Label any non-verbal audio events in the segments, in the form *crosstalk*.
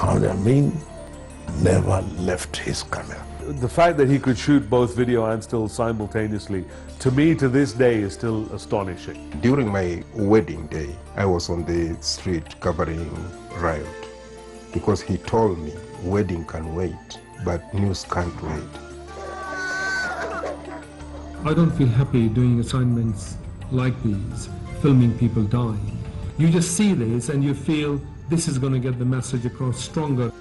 Muhammad Amin never left his camera. The fact that he could shoot both video and still simultaneously, to me to this day is still astonishing. During my wedding day, I was on the street covering riot because he told me wedding can wait, but news can't wait. I don't feel happy doing assignments like these, filming people dying. You just see this and you feel this is going to get the message across stronger.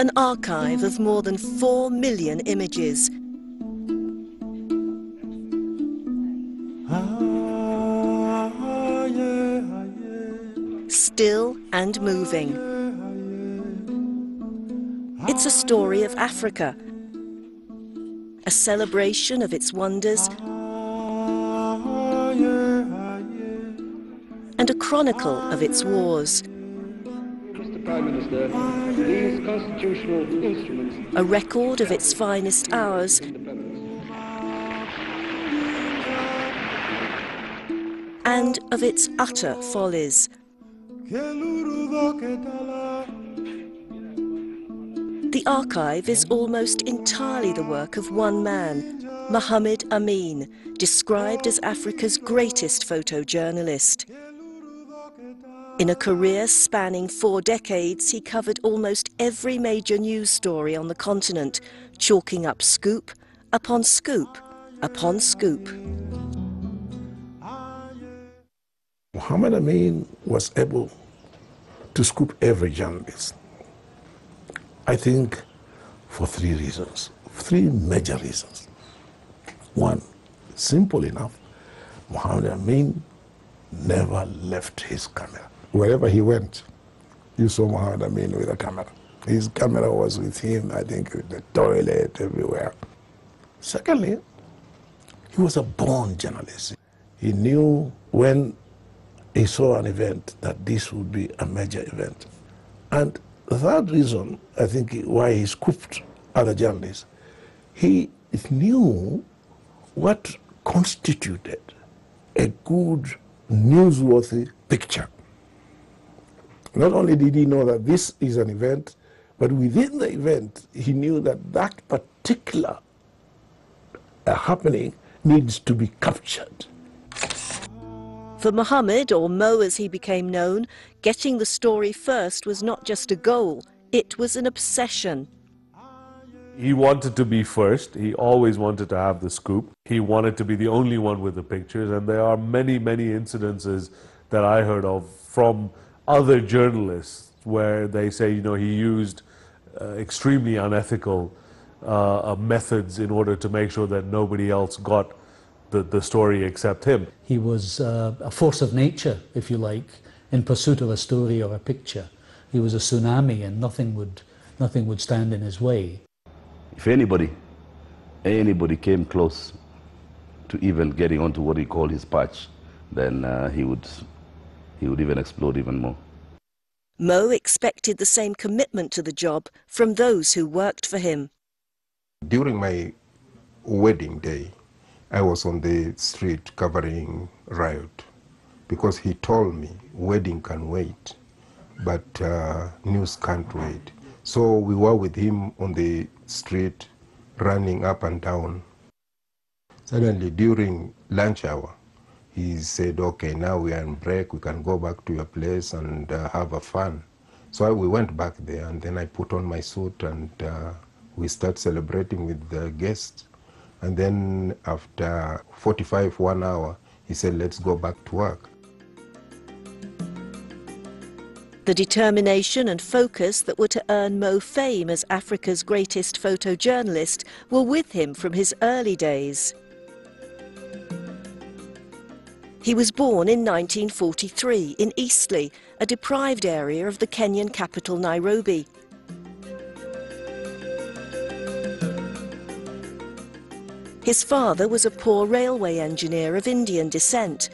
An archive of more than 4 million images. Still and moving. It's a story of Africa, a celebration of its wonders, and a chronicle of its wars. These constitutional instruments a record of its finest hours and of its utter follies. The archive is almost entirely the work of one man, Muhammad Amin, described as Africa's greatest photojournalist. In a career spanning four decades, he covered almost every major news story on the continent, chalking up scoop upon scoop upon scoop. Muhammad Amin was able to scoop every journalist. I think for three reasons, three major reasons. One, simple enough, Muhammad Amin never left his camera. Wherever he went, you saw Muhammad Amin with a camera. His camera was with him, I think, in the toilet, everywhere. Secondly, he was a born journalist. He knew when he saw an event that this would be a major event. And the third reason, I think, why he scooped other journalists, he knew what constituted a good, newsworthy picture. Not only did he know that this is an event, but within the event, he knew that that particular uh, happening needs to be captured. For Muhammad, or Mo as he became known, getting the story first was not just a goal, it was an obsession. He wanted to be first. He always wanted to have the scoop. He wanted to be the only one with the pictures. And there are many, many incidences that I heard of from other journalists where they say, you know, he used uh, extremely unethical uh, uh, methods in order to make sure that nobody else got the, the story except him. He was uh, a force of nature, if you like, in pursuit of a story or a picture. He was a tsunami and nothing would, nothing would stand in his way. If anybody, anybody came close to even getting onto what he called his patch, then uh, he, would, he would even explode even more. Mo expected the same commitment to the job from those who worked for him. During my wedding day, I was on the street covering riot because he told me wedding can wait, but uh, news can't wait. So we were with him on the street, running up and down. Suddenly, during lunch hour, he said, okay, now we are in break, we can go back to your place and uh, have a fun. So I, we went back there, and then I put on my suit, and uh, we start celebrating with the guests. And then after 45, one hour, he said, let's go back to work. The determination and focus that were to earn Mo fame as Africa's greatest photojournalist were with him from his early days. He was born in 1943 in Eastleigh, a deprived area of the Kenyan capital Nairobi. His father was a poor railway engineer of Indian descent.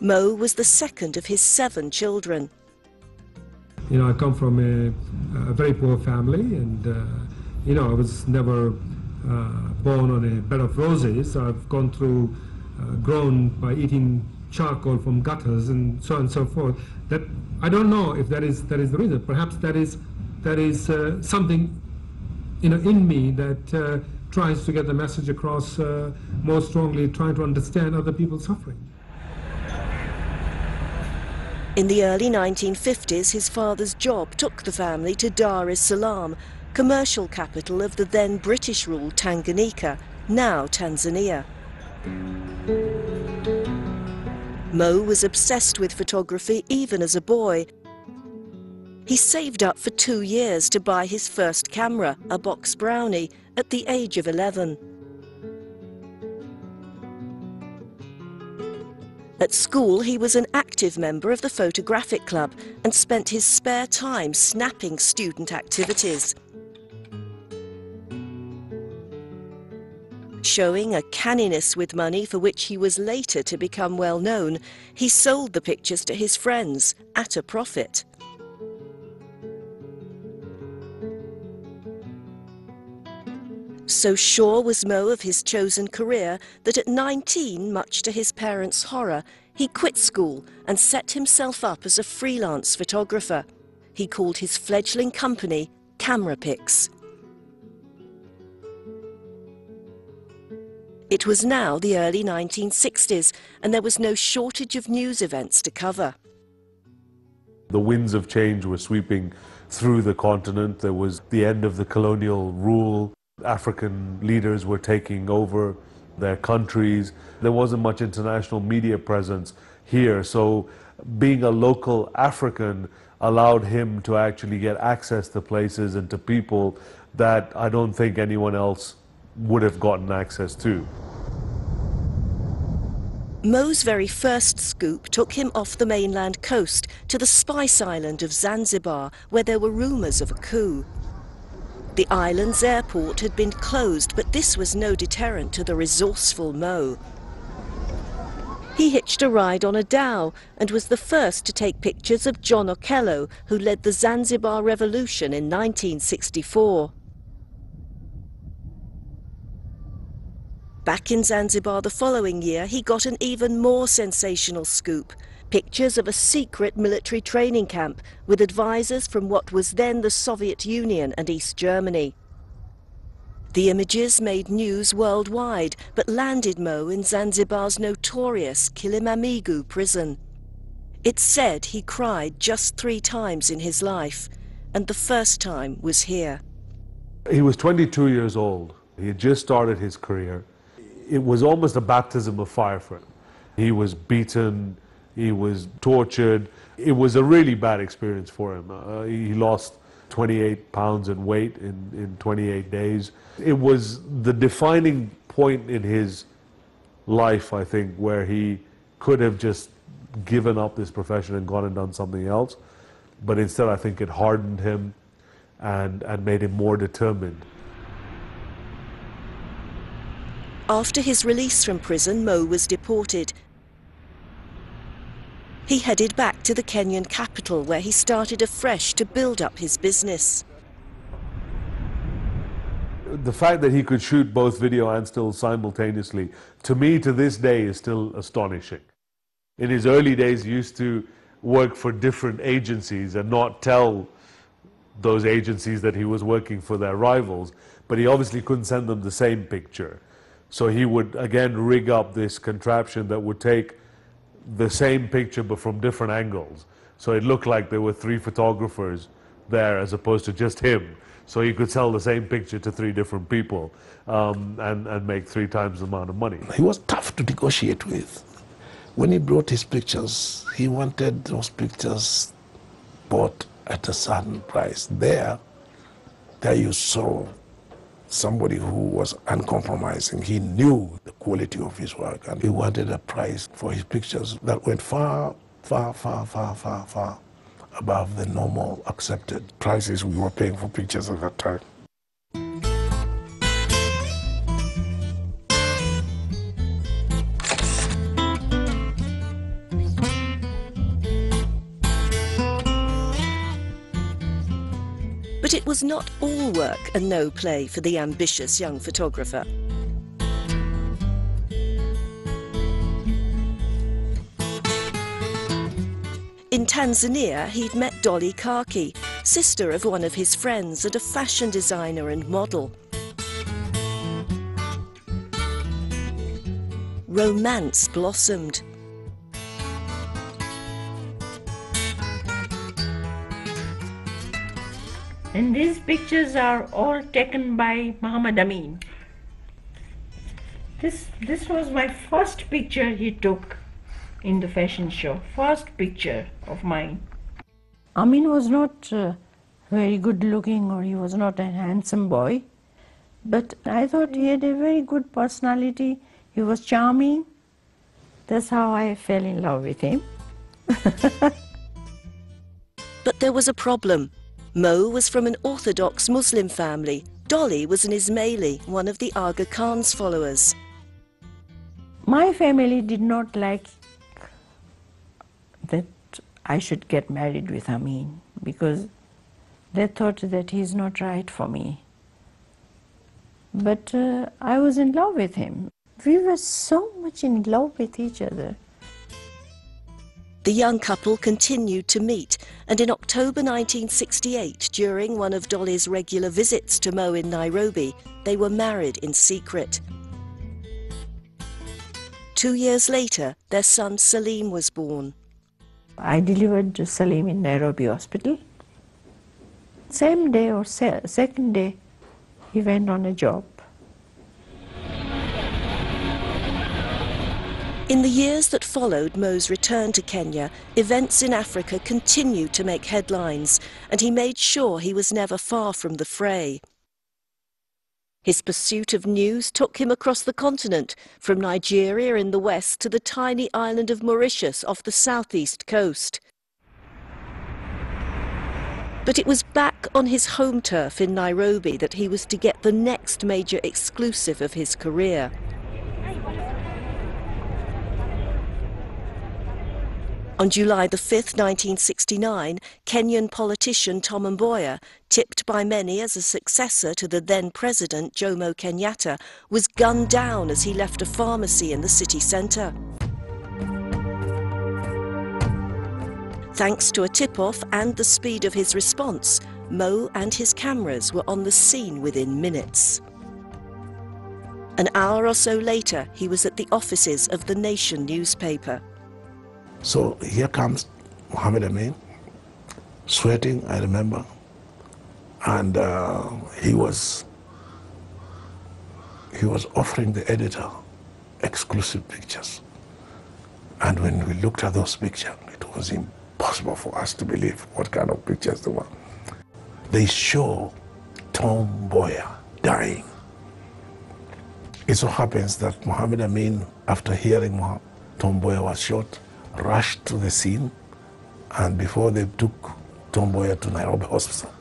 Mo was the second of his seven children. You know, I come from a, a very poor family and, uh, you know, I was never uh, born on a bed of roses. I've gone through grown by eating charcoal from gutters and so on and so forth. That I don't know if that is that is the reason. Perhaps that is that is uh, something, you know, in me that uh, tries to get the message across uh, more strongly, trying to understand other people's suffering. In the early 1950s, his father's job took the family to Dar es Salaam, commercial capital of the then British-ruled Tanganyika, now Tanzania. Mo was obsessed with photography even as a boy. He saved up for two years to buy his first camera, a box brownie, at the age of 11. At school, he was an active member of the photographic club and spent his spare time snapping student activities. Showing a canniness with money for which he was later to become well known, he sold the pictures to his friends at a profit. So sure was Mo of his chosen career that at 19, much to his parents' horror, he quit school and set himself up as a freelance photographer. He called his fledgling company Camera CameraPix. It was now the early 1960s and there was no shortage of news events to cover. The winds of change were sweeping through the continent. There was the end of the colonial rule. African leaders were taking over their countries. There wasn't much international media presence here, so being a local African allowed him to actually get access to places and to people that I don't think anyone else would have gotten access to. Mo's very first scoop took him off the mainland coast to the spice island of Zanzibar, where there were rumours of a coup. The island's airport had been closed, but this was no deterrent to the resourceful Mo. He hitched a ride on a dhow and was the first to take pictures of John Okello, who led the Zanzibar Revolution in 1964. Back in Zanzibar the following year, he got an even more sensational scoop pictures of a secret military training camp with advisors from what was then the Soviet Union and East Germany. The images made news worldwide, but landed Mo in Zanzibar's notorious Kilimammigu prison. It's said he cried just three times in his life, and the first time was here. He was 22 years old. He had just started his career. It was almost a baptism of fire for him. He was beaten, he was tortured. It was a really bad experience for him. Uh, he lost 28 pounds in weight in, in 28 days. It was the defining point in his life, I think, where he could have just given up this profession and gone and done something else. But instead, I think it hardened him and, and made him more determined. After his release from prison, Mo was deported he headed back to the Kenyan capital where he started afresh to build up his business. The fact that he could shoot both video and still simultaneously, to me to this day is still astonishing. In his early days, he used to work for different agencies and not tell those agencies that he was working for their rivals, but he obviously couldn't send them the same picture. So he would again rig up this contraption that would take the same picture but from different angles. So it looked like there were three photographers there as opposed to just him. So he could sell the same picture to three different people um, and, and make three times the amount of money. He was tough to negotiate with. When he brought his pictures, he wanted those pictures bought at a certain price. There, there you saw somebody who was uncompromising. He knew the quality of his work and he wanted a price for his pictures that went far, far, far, far, far, far above the normal accepted prices we were paying for pictures at that time. But it was not all work and no play for the ambitious young photographer. In Tanzania, he'd met Dolly Kaki, sister of one of his friends and a fashion designer and model. Romance blossomed. And these pictures are all taken by Muhammad Amin. This, this was my first picture he took in the fashion show, first picture of mine. Amin was not uh, very good looking or he was not a handsome boy, but I thought he had a very good personality. He was charming. That's how I fell in love with him. *laughs* but there was a problem. Mo was from an Orthodox Muslim family. Dolly was an Ismaili, one of the Aga Khan's followers. My family did not like that I should get married with Amin because they thought that he's not right for me. But uh, I was in love with him. We were so much in love with each other. The young couple continued to meet, and in October 1968, during one of Dolly's regular visits to Mo in Nairobi, they were married in secret. Two years later, their son Salim was born. I delivered to Salim in Nairobi Hospital. Same day or se second day, he went on a job. In the years that followed Mo's return to Kenya, events in Africa continued to make headlines, and he made sure he was never far from the fray. His pursuit of news took him across the continent, from Nigeria in the west to the tiny island of Mauritius off the southeast coast. But it was back on his home turf in Nairobi that he was to get the next major exclusive of his career. On July the 5th, 1969, Kenyan politician Tom Mboya, tipped by many as a successor to the then president Jomo Kenyatta, was gunned down as he left a pharmacy in the city centre. Thanks to a tip-off and the speed of his response, Mo and his cameras were on the scene within minutes. An hour or so later, he was at the offices of the Nation newspaper. So here comes Muhammad Amin, sweating, I remember. And uh, he was he was offering the editor exclusive pictures. And when we looked at those pictures, it was impossible for us to believe what kind of pictures they were. They show Tom Mboya dying. It so happens that Muhammad Amin, after hearing Tom Mboya was shot, rushed to the scene, and before they took Tom Mboya to Nairobi Hospital,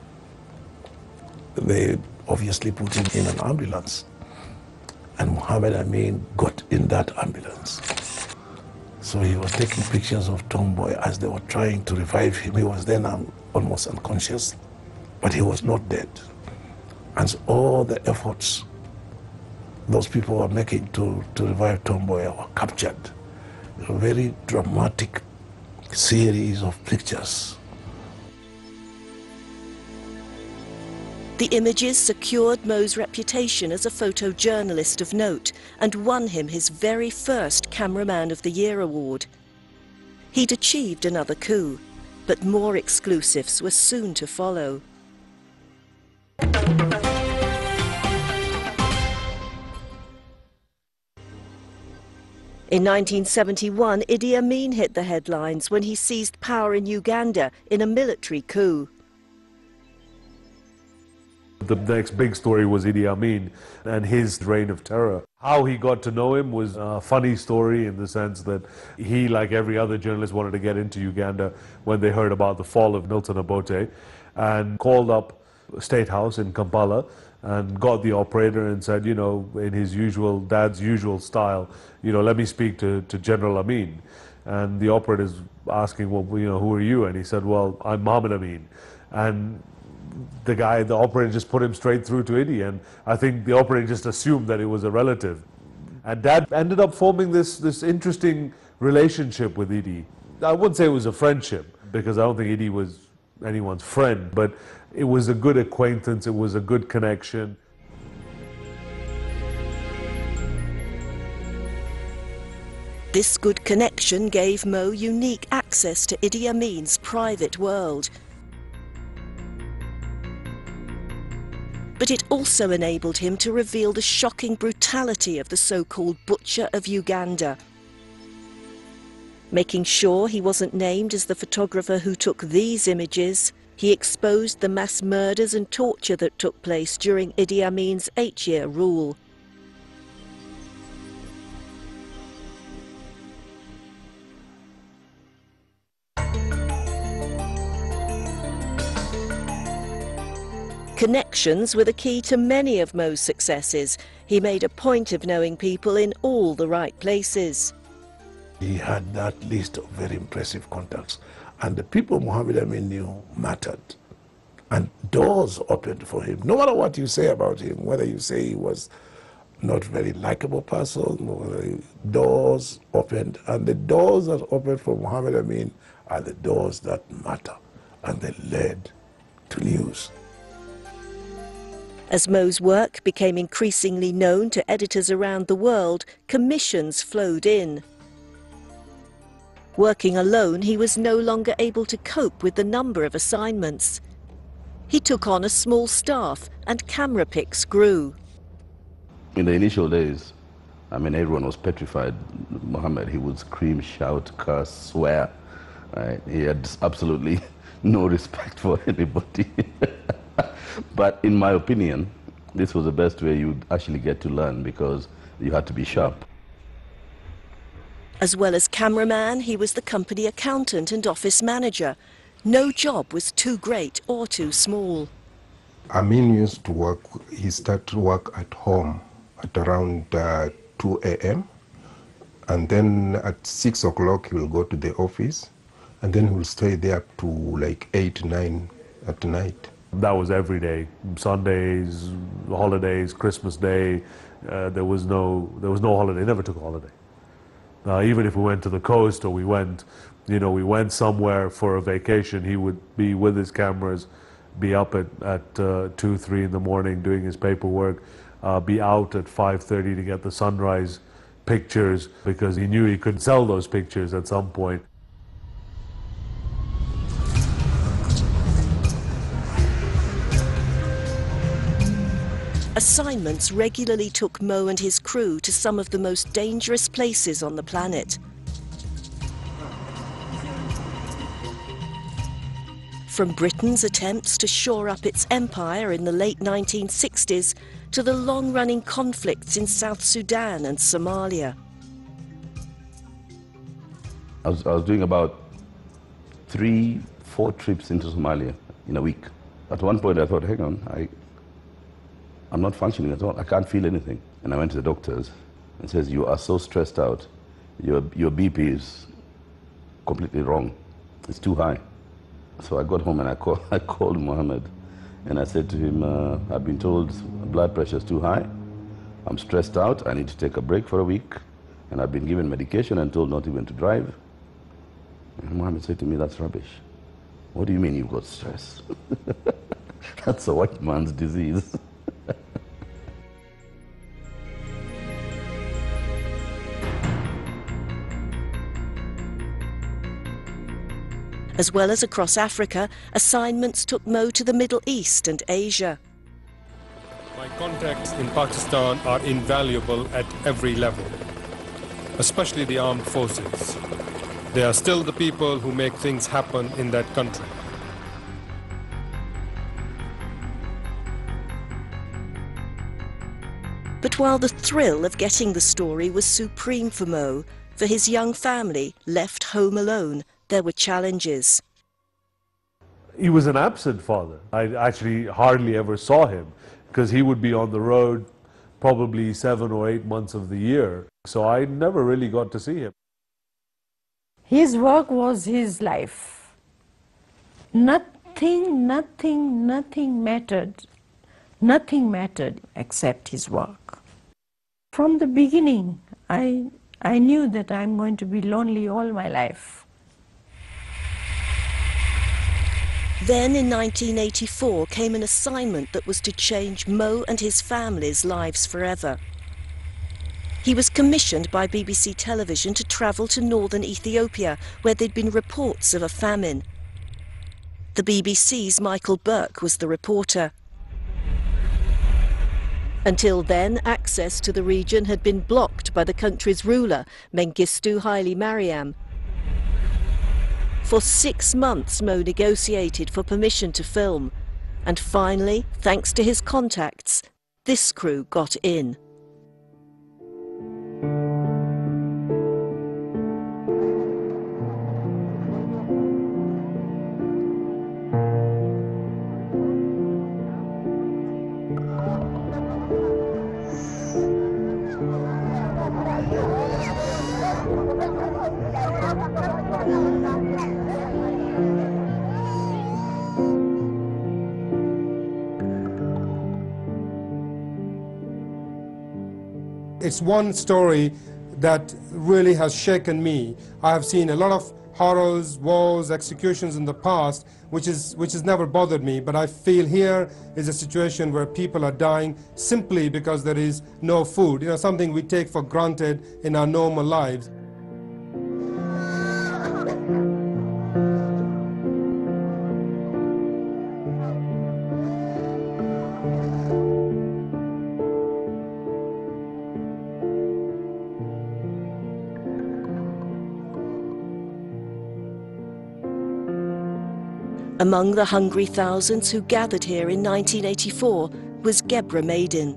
they obviously put him in an ambulance. And Muhammad Amin got in that ambulance. So he was taking pictures of Tom Mboya as they were trying to revive him. He was then almost unconscious, but he was not dead. And so all the efforts those people were making to, to revive Tom Mboya were captured a very dramatic series of pictures. The images secured Mo's reputation as a photojournalist of note and won him his very first Cameraman of the Year award. He'd achieved another coup, but more exclusives were soon to follow. In 1971, Idi Amin hit the headlines when he seized power in Uganda in a military coup. The next big story was Idi Amin and his reign of terror. How he got to know him was a funny story in the sense that he, like every other journalist, wanted to get into Uganda when they heard about the fall of Milton Obote and called up State House in Kampala and got the operator and said, you know, in his usual, dad's usual style, you know, let me speak to, to General Amin. And the operator is asking, well, you know, who are you? And he said, well, I'm Mohammed Amin. And the guy, the operator just put him straight through to Idi, and I think the operator just assumed that it was a relative. And Dad ended up forming this, this interesting relationship with Idi. I wouldn't say it was a friendship, because I don't think Idi was anyone's friend, but it was a good acquaintance, it was a good connection. This good connection gave Mo unique access to Idi Amin's private world. But it also enabled him to reveal the shocking brutality of the so-called Butcher of Uganda. Making sure he wasn't named as the photographer who took these images, he exposed the mass murders and torture that took place during Idi Amin's eight-year rule. Connections were the key to many of Mo's successes. He made a point of knowing people in all the right places. He had that list of very impressive contacts. And the people Muhammad Amin knew mattered. And doors opened for him. No matter what you say about him, whether you say he was not very likable person, doors opened. And the doors that opened for Muhammad Amin are the doors that matter. And they led to news. As Mo's work became increasingly known to editors around the world, commissions flowed in. Working alone, he was no longer able to cope with the number of assignments. He took on a small staff and Camerapix grew. In the initial days, I mean, everyone was petrified. Muhammad, he would scream, shout, curse, swear. Right? He had absolutely *laughs* no respect for *laughs* anybody. *laughs* but in my opinion, this was the best way you'd actually get to learn because you had to be sharp. As well as cameraman, he was the company accountant and office manager. No job was too great or too small. Amin used to work, he started work at home at around uh, 2 a.m. And then at 6 o'clock he will go to the office and then he will stay there up to like 8, 9 at night. That was every day, Sundays, holidays, Christmas Day. Uh, there was no there was no holiday. Never took a holiday. Uh, even if we went to the coast or we went, you know, we went somewhere for a vacation, he would be with his cameras, be up at at uh, two, three in the morning doing his paperwork, uh, be out at five thirty to get the sunrise pictures because he knew he could sell those pictures at some point. Assignments regularly took Mo and his crew to some of the most dangerous places on the planet. From Britain's attempts to shore up its empire in the late 1960s to the long-running conflicts in South Sudan and Somalia. I was, I was doing about three, four trips into Somalia in a week. At one point I thought, hang on, I, I'm not functioning at all. I can't feel anything. And I went to the doctors and says, you are so stressed out. Your, your BP is completely wrong. It's too high. So I got home and I, call, *laughs* I called Mohammed and I said to him, uh, I've been told blood pressure is too high. I'm stressed out. I need to take a break for a week. And I've been given medication and told not even to drive. And Mohammed said to me, that's rubbish. What do you mean you've got stress? *laughs* that's a white man's disease. *laughs* As well as across Africa, assignments took Mo to the Middle East and Asia. My contacts in Pakistan are invaluable at every level, especially the armed forces. They are still the people who make things happen in that country. But while the thrill of getting the story was supreme for Mo, for his young family, left home alone, there were challenges. He was an absent father. I actually hardly ever saw him because he would be on the road probably seven or eight months of the year. So I never really got to see him. His work was his life. Nothing nothing, nothing, nothing mattered. Nothing mattered except his work. From the beginning, I, I knew that I'm going to be lonely all my life. Then in 1984 came an assignment that was to change Mo and his family's lives forever. He was commissioned by BBC Television to travel to northern Ethiopia, where there'd been reports of a famine. The BBC's Michael Buerk was the reporter. Until then, access to the region had been blocked by the country's ruler, Mengistu Haile Mariam, for six months, Mo negotiated for permission to film. And finally, thanks to his contacts, this crew got in. It's one story that really has shaken me. I have seen a lot of horrors, wars, executions in the past, which, is, which has never bothered me. But I feel here is a situation where people are dying simply because there is no food, you know, something we take for granted in our normal lives. Among the hungry thousands who gathered here in 1984 was Gebra Maiden.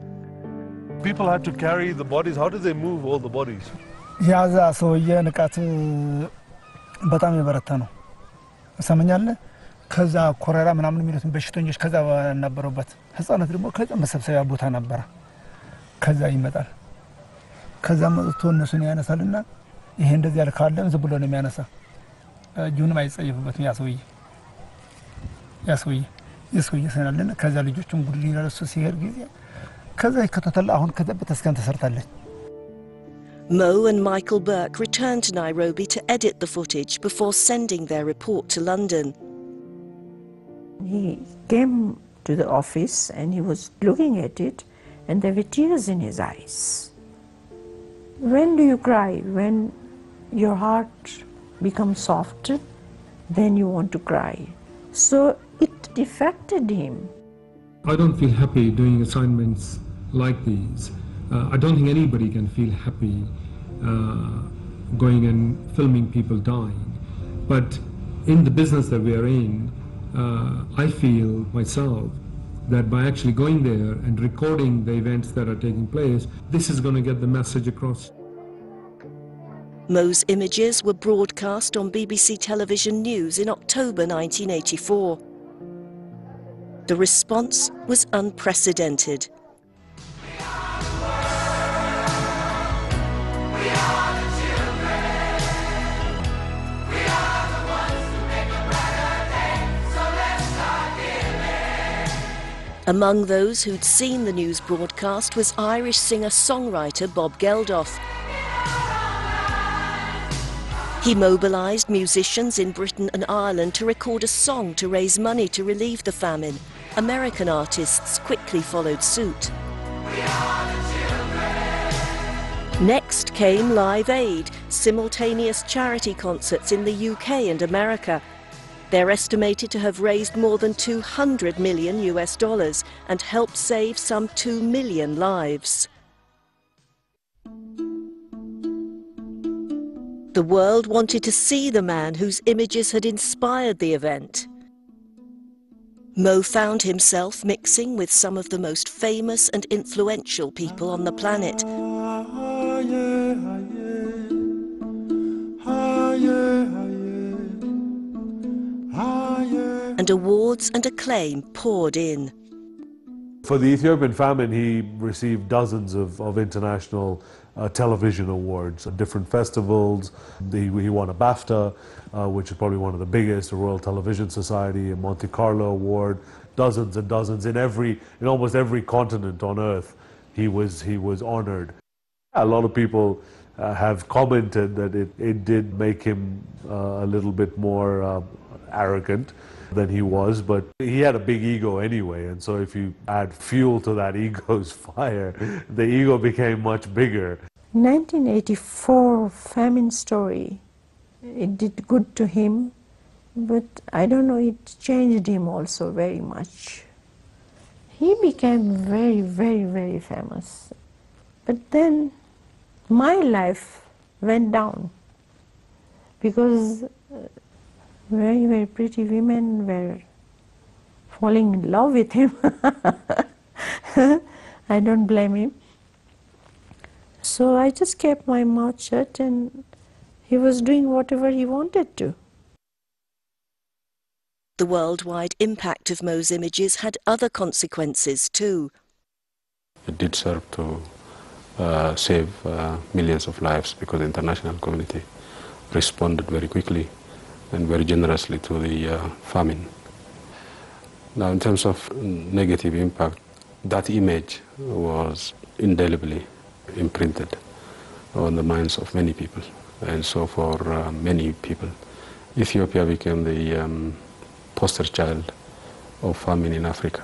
People had to carry the bodies. How did they move all the bodies? ያዛ ሰውዬ ንቃት በጣም የበረታ ነው ሰመኛለ ከዛ ኮረራ ምናምን የሚሉትን በሽተኞች ከዛ ነበሩበት ህጻናት ደግሞ ከዛ መሰብሰቢያ ቦታ ነበረ ከዛ ይመጣል ከዛ መጥቶ እነሱን ያነሳልና ይሄ እንደዚህ ያለ ካለ ዝም ብሎ ነው የሚያነሳ እጁንም አይጸየፍበትም ያ ሰውዬ ያ ስናለን ልጆቹን ሲሄድ ጊዜ ከዛ አሁን ተሰርታለች። Mo and Michael Buerk returned to Nairobi to edit the footage before sending their report to London. He came to the office and he was looking at it and there were tears in his eyes. When do you cry? When your heart becomes softer, then you want to cry. So it affected him. I don't feel happy doing assignments like these. Uh, I don't think anybody can feel happy uh, going and filming people dying. But in the business that we are in, uh, I feel myself that by actually going there and recording the events that are taking place, this is going to get the message across. Mo's images were broadcast on BBC television news in October 1984. The response was unprecedented. Among those who'd seen the news broadcast was Irish singer-songwriter Bob Geldof. He mobilised musicians in Britain and Ireland to record a song to raise money to relieve the famine. American artists quickly followed suit. Next came Live Aid, simultaneous charity concerts in the UK and America. They're estimated to have raised more than 200 million US dollars and helped save some 2 million lives. The world wanted to see the man whose images had inspired the event. Mo found himself mixing with some of the most famous and influential people on the planet. And awards and acclaim poured in. For the Ethiopian famine, he received dozens of, of international uh, television awards at different festivals. He, he won a BAFTA, uh, which is probably one of the biggest, the Royal Television Society, a Monte Carlo Award, dozens and dozens in every, in almost every continent on earth. He was, he was honored. A lot of people uh, have commented that it, it did make him uh, a little bit more uh, arrogant than he was, but he had a big ego anyway, and so if you add fuel to that *laughs* ego's fire, the ego became much bigger. 1984 famine story, it did good to him, but I don't know, it changed him also very much. He became very, very, very famous. But then my life went down because uh, very, very pretty women were falling in love with him. *laughs* I don't blame him. So I just kept my mouth shut and he was doing whatever he wanted to. The worldwide impact of Mo's images had other consequences too. It did serve to uh, save uh, millions of lives because the international community responded very quickly and very generously to the uh, famine. Now, in terms of negative impact, that image was indelibly imprinted on the minds of many people. And so, for uh, many people, Ethiopia became the um, poster child of famine in Africa.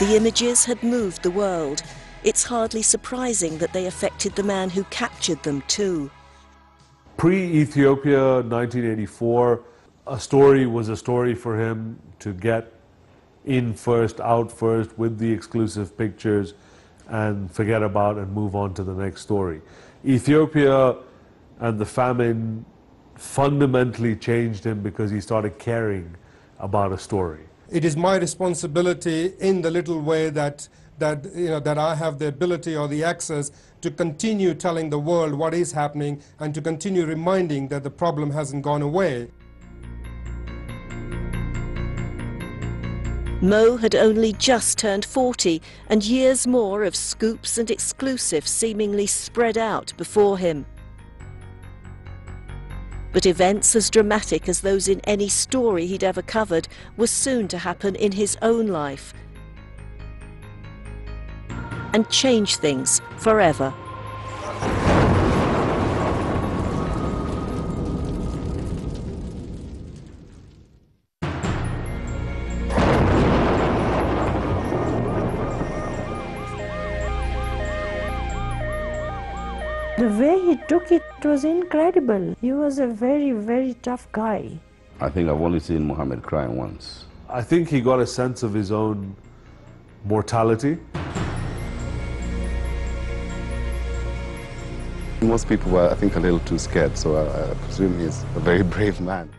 The images had moved the world. It's hardly surprising that they affected the man who captured them too. Pre-Ethiopia 1984, a story was a story for him to get in first, out first with the exclusive pictures and forget about and move on to the next story. Ethiopia and the famine fundamentally changed him because he started caring about a story it is my responsibility in the little way that that you know that I have the ability or the access to continue telling the world what is happening and to continue reminding that the problem hasn't gone away. Mo had only just turned 40 and years more of scoops and exclusives seemingly spread out before him. But events as dramatic as those in any story he'd ever covered were soon to happen in his own life and change things forever. The way he took it was incredible. He was a very, very tough guy. I think I've only seen Muhammad crying once. I think he got a sense of his own mortality. Most people were, I think, a little too scared, so I, I presume he's a very *laughs* brave man.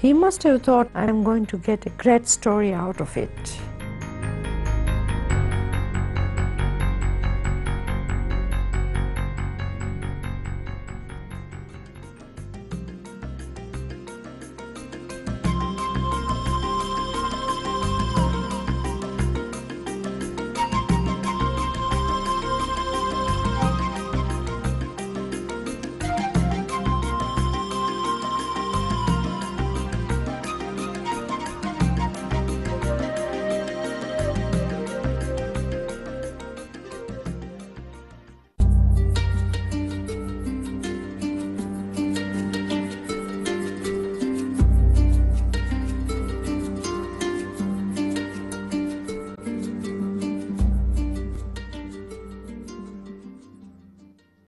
He must have thought, I'm going to get a great story out of it.